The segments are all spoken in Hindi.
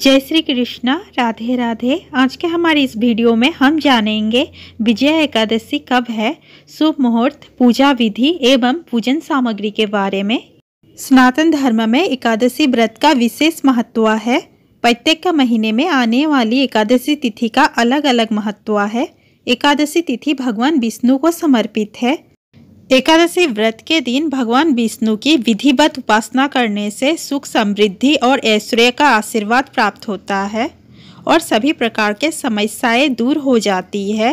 जय श्री कृष्णा, राधे राधे। आज के हमारे इस वीडियो में हम जानेंगे विजय एकादशी कब है, शुभ मुहूर्त, पूजा विधि एवं पूजन सामग्री के बारे में। सनातन धर्म में एकादशी व्रत का विशेष महत्व है। प्रत्येक महीने में आने वाली एकादशी तिथि का अलग अलग महत्व है। एकादशी तिथि भगवान विष्णु को समर्पित है। एकादशी व्रत के दिन भगवान विष्णु की विधिवत उपासना करने से सुख समृद्धि और ऐश्वर्य का आशीर्वाद प्राप्त होता है और सभी प्रकार के समस्याएँ दूर हो जाती है।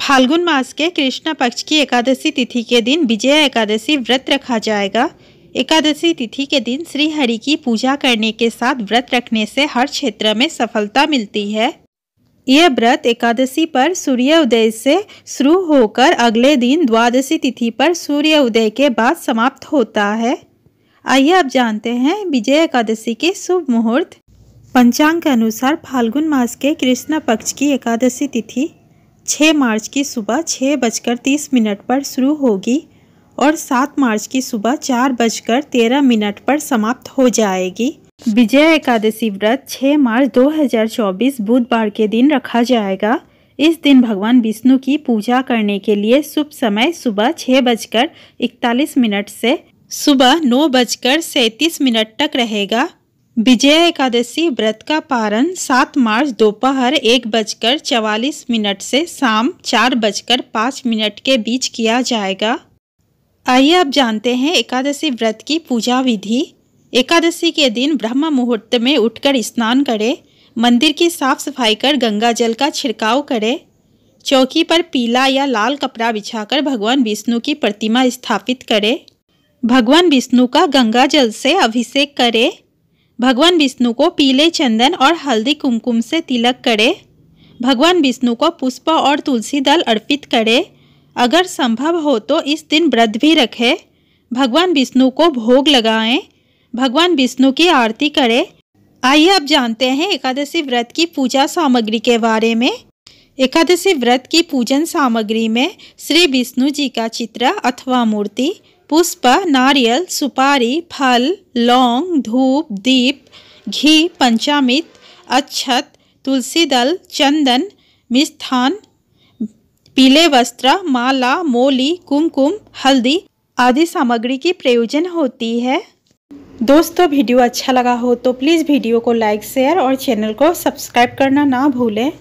फाल्गुन मास के कृष्ण पक्ष की एकादशी तिथि के दिन विजय एकादशी व्रत रखा जाएगा। एकादशी तिथि के दिन श्री हरि की पूजा करने के साथ व्रत रखने से हर क्षेत्र में सफलता मिलती है। यह व्रत एकादशी पर सूर्य उदय से शुरू होकर अगले दिन द्वादशी तिथि पर सूर्य उदय के बाद समाप्त होता है। आइए आप जानते हैं विजय एकादशी के शुभ मुहूर्त। पंचांग के अनुसार फाल्गुन मास के कृष्ण पक्ष की एकादशी तिथि 6 मार्च की सुबह छः बजकर तीस मिनट पर शुरू होगी और 7 मार्च की सुबह चार बजकर तेरह मिनट पर समाप्त हो जाएगी। विजय एकादशी व्रत 6 मार्च 2024 बुधवार के दिन रखा जाएगा। इस दिन भगवान विष्णु की पूजा करने के लिए शुभ समय सुबह छः बजकर इकतालीस मिनट से सुबह नौ बजकर सैंतीस मिनट तक रहेगा। विजय एकादशी व्रत का पारण 7 मार्च दोपहर एक बजकर चवालीस मिनट से शाम चार बजकर पाँच मिनट के बीच किया जाएगा। आइए आप जानते हैं एकादशी व्रत की पूजा विधि। एकादशी के दिन ब्रह्म मुहूर्त में उठकर स्नान करें, मंदिर की साफ़ सफ़ाई कर गंगा जल का छिड़काव करें, चौकी पर पीला या लाल कपड़ा बिछाकर भगवान विष्णु की प्रतिमा स्थापित करें, भगवान विष्णु का गंगा जल से अभिषेक करें, भगवान विष्णु को पीले चंदन और हल्दी कुमकुम से तिलक करें, भगवान विष्णु को पुष्प और तुलसी दल अर्पित करें। अगर संभव हो तो इस दिन व्रत भी रखें, भगवान विष्णु को भोग लगाएँ भगवान विष्णु की आरती करें। आइए अब जानते हैं एकादशी व्रत की पूजा सामग्री के बारे में। एकादशी व्रत की पूजन सामग्री में श्री विष्णु जी का चित्र, अथवा मूर्ति, पुष्प, नारियल, सुपारी, फल, लौंग, धूप, दीप, घी, पंचामित अच्छत तुलसी दल, चंदन, मिष्ठान, पीले वस्त्र, माला, मोली, कुमकुम, हल्दी आदि सामग्री की प्रयोजन होती है। दोस्तों, वीडियो अच्छा लगा हो तो प्लीज़ वीडियो को लाइक, शेयर और चैनल को सब्सक्राइब करना ना भूलें।